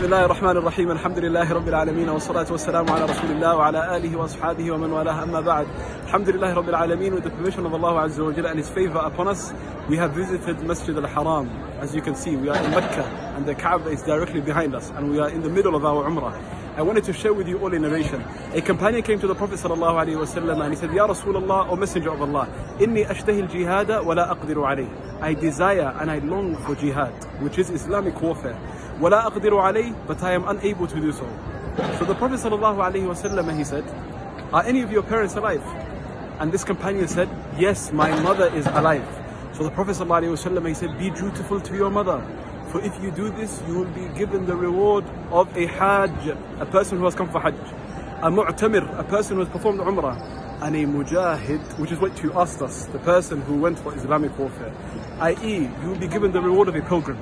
بسم الله الرحمن الرحيم الحمد لله رب العالمين والصلاة والسلام على رسول الله وعلى آله وأصحابه ومن والاه أما بعد الحمد لله رب العالمين with the permission of Allah wa Jalla and His favor upon us we have visited Masjid al-Haram as you can see we are in Mecca and the Kaaba is directly behind us and we are in the middle of our Umrah I wanted to share with you all a narration. A companion came to the Prophet sallallahu alaihi wasallam and he said, Ya Rasulullah, O Messenger of Allah, ashtahi al-jihada wa la aqdiru alayh. I desire and I long for jihad, which is Islamic warfare. La aqdiru alayh, but I am unable to do so. So the Prophet wasallam he said, Are any of your parents alive? And this companion said, Yes, my mother is alive. So the Prophet wasallam he said, Be dutiful to your mother. For if you do this, you will be given the reward of a Hajj, a person who has come for Hajj, a Mu'tamir, a person who has performed Umrah, and a Mujahid, which is what you asked us, the person who went for Islamic warfare. I.e., you will be given the reward of a pilgrim.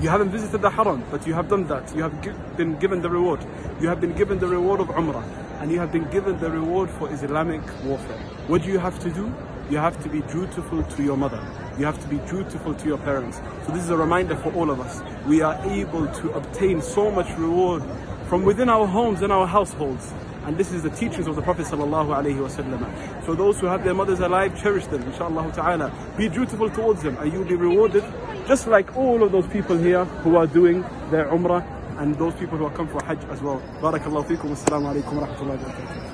You haven't visited the Haram, but you have done that. You have gi- been given the reward. You have been given the reward of Umrah, and you have been given the reward for Islamic warfare. What do you have to do? You have to be dutiful to your mother. You have to be dutiful to your parents. So this is a reminder for all of us. We are able to obtain so much reward from within our homes and our households. And this is the teachings of the Prophet alaihi. So those who have their mothers alive, cherish them, inshallah ta'ala. Be dutiful towards them and you'll be rewarded just like all of those people here who are doing their umrah and those people who are come for hajj as well. Barakallahu feekum. Assalamu alaikum wa rahmatullahi wa barakatuh.